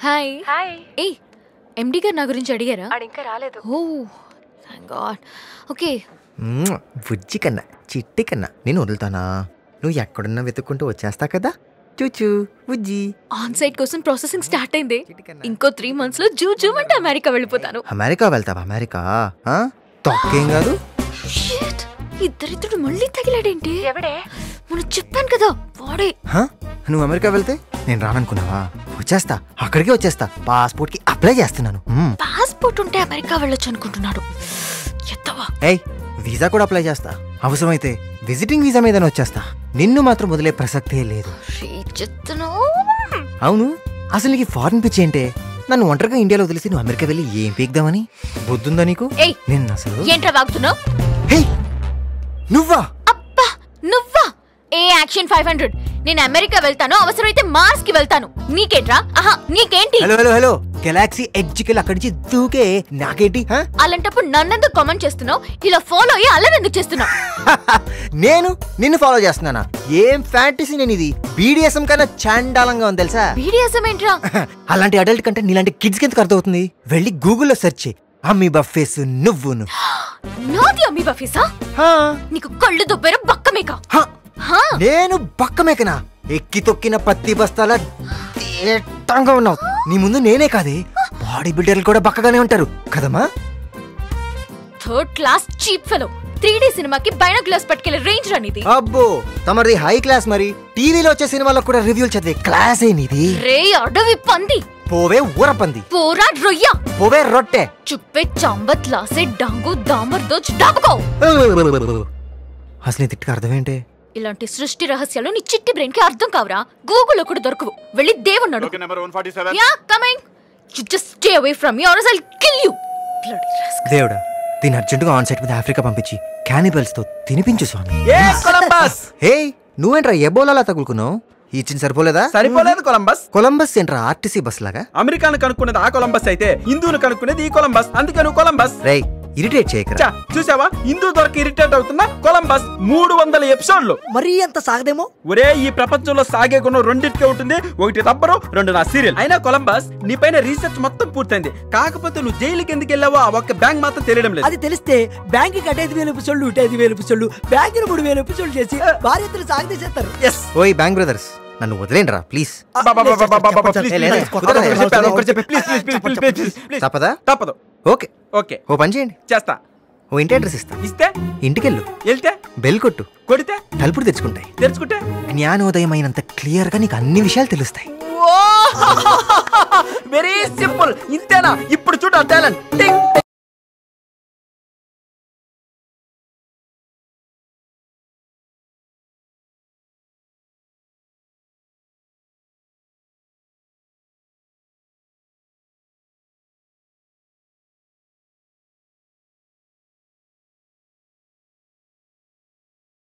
Hi hi ఏ ఎండి గారు నా గురించి అడిగారా? ఆడు ఇంకా రాలేదు. Oh thank God okay. మ్మ్. బుజ్జి కన్నా చిట్టి కన్నా నేను వదులుతానా? నువ్వు ఎక్కడున్నా వెతుక్కుంటూ వచ్చేస్తా కదా? చూచూ బుజ్జి. ఆన్ సైట్ కోసం ప్రాసెసింగ్ స్టార్ట్ అయింది. చిట్టి కన్నా. ఇంకో త్రీ మంత్స్లో జూ జూ అంటే అమెరికా వెళ్ళిపోతాను. అమెరికా వెళ్తావా అమెరికా? ఆ? తొక్కేం కాదు? Shit! ఇద్దరిద్దరు మళ్ళీ తగిలాడేంటి? ఎవడే? మనం చెప్పాను కదా వాడే? నువ్వు అమెరికా వెళ్తే? నేను రాననుకున్నావా? వచ్చేస్తా. అక్కడికే వచ్చేస్తా. పాస్పోర్ట్కి అప్లై చేస్తున్నాను. పాస్పోర్ట్ ఉంటే అమెరికా వెళ్ళొచ్చు అనుకుంటున్నాడు. ఎత్తవా? ఏయ్ వీసా కూడా అప్లై చేస్తా. అవసరమైతే విజిటింగ్ వీసా మీద వచ్చేస్తా. నిన్ను మాత్రం వదిలే ప్రసక్తే లేదు. చెత్తను. అవును. అసలు నీకు ఫారెన్ పిచ్చి ఏంటే? నన్ను ఒంటరిగా ఇండియాలో వదిలేసి నువ్వు అమెరికా వెళ్ళి ఏం పీక్దామని? బుద్ధుందా నీకు? నిన్న అసలు ఏంట్రా వాగుతున్నావు నువ్వా? అబ్బా నువ్వా? ఏ యాక్షన్ ఫైవ్ హండ్రెడ్? నేను అమెరికా వెళ్తాను అవసరమైతే మార్స్కి వెళ్తాను. నీకేంట్రా? ఆహా నీకేంటి? Hello hello hello. గెలాక్సీ వెళ్ళి అక్కడి నుంచి దూకే నాకేంటి హా? అలాంటప్పుడు నన్నెందుకు కామెంట్ చేస్తున్నావు? ఇలా ఫాలో అయ్యి అల్లరెందుకు చేస్తున్నావు? నేను నిన్ను ఫాలో చేస్తున్నానా? ఏం ఫ్యాంటసీ నేను ఇది? బీడిఎస్ఎం కన్నా చాండాలంగా ఉంది తెలుసా? బీడిఎస్ఎం ఏంట్రా? అలాంటి అడల్ట్ కంటే నీలాంటి కిడ్స్కి ఎందుకు అర్థమవుతుంది? వెళ్ళి గూగుల్లో సెర్చ్ చేయి. అమ్మి బఫేస్ నువ్వును. నాది అమ్మి బఫీసా? హా, నీకు కళ్ళు దొబ్బేరా బక్కమేక. నేను బక్కమేకనా? ఎక్కి తొక్కిన పత్తి బస్తాల తేటంగా ఉన్నావు. నీ ముందు నేనే కాదే. బాడీ బిల్డర్లు కూడా బక్కగానే ఉంటారు. కదమ్మా? Third class cheap fellow three D సినిమాకి బైనాక్యులర్స్ పట్టుకెళ్ళే రేంజ్ రానిది అబ్బో తమరిది హై క్లాస్ మరి. టీవీలో వచ్చే సినిమాలకు కూడా రివ్యూలు చదివే క్లాస్ నీది. రే అడవి పంది. పోవే ఊరపంది పోరా రొయ్య. పోవే రొట్టె. చుప్పే చాంబత్ లాసే డాంగు దామర్ దోచ్ డాబుకో. అసలు తిట్టుకు అర్థం ఏంటి? ఇలాంటి సృష్టి రహస్యాలు నీ చిట్టి బ్రెయిన్కి అర్థం కావరా. గూగుల్లో కూడా దొరకవు. వెళ్ళి దేవుణ్ణి Token number 147. Yeah coming you just stay away from me or I'll kill you bloody rascal దేవుడా దీని అర్జెంటుగా ఆన్ సైట్ మీద ఆఫ్రికా పంపించి క్యానిబల్స్తో తినిపించు స్వామి. ఏ కొలంబస్! హే నువ్వేంట్రా ఎబోలాలా తగులుకున్నావు? ఇచ్చిన సరిపోలేదా? సరిపోలేదు కొలంబస్. కొలంబస్ ఏంట్రా ఆర్టీసీ బస్ లాగా అమెరికాను కనుక్కున్నది ఆ కొలంబస్ అయితే హిందూను కనుక్కునేది ఈ కొలంబస్. అందుకే నువ్వు కొలంబస్. రేయ్ ఇరిటేట్ చేయకరా. చా, చూసావా? హిందూ దొరక ఇరిటేట్ అవుతున్నా కొలంబస్ మూడు వందల ఎపిసోడ్లు. మరీ అంత సాగదేమో? ఒరే ఈ ప్రపంచంలో సాగే గుణం రెండింటికే ఉంటుంది. ఒకటి రబ్బరు రెండు నా సీరియల్. అయినా కొలంబస్ నీ పైన రీసెర్చ్ మొత్తం పూర్తయింది. కాకపోతే నువ్వు జైలుకి ఎందుకు వెళ్ళావో ఆ ఒక్క బ్యాంక్ మాత్రం తెలియడం లేదు. అది తెలిస్తే బ్యాంక్ కట్ ఐదు వేలు ఎపిసోడ్లు నూట ఐదు వేలు ఎపిసోడ్లు బ్యాంక్ మూడు వేలు ఎపిసోడ్లు చేసి భార్యతలు సాగదీసేస్తారు ఎస్ ఓయ్ బ్యాంక్ బ్రదర్స్ నన్ను వదిలేండ్రా ప్లీజ్ తప్పదా? తప్పదు. ఓకే. ఓకే. ఓ పని చేయండి. చేస్తా. ఓ ఇంటి అడ్రస్ ఇస్తా. ఇస్తే? ఇంటికెళ్ళు. వెళ్తే? బెల్ కొట్టు. కొడితే? తలుపుడు తెచ్చుకుంటాయి తెరుచుకుంటే? జ్ఞానోదయం అయినంత క్లియర్గా నీకు అన్ని విషయాలు తెలుస్తాయి. వెరీ సింపుల్ ఇంతేనా? ఇప్పుడు చూడు టాలెంట్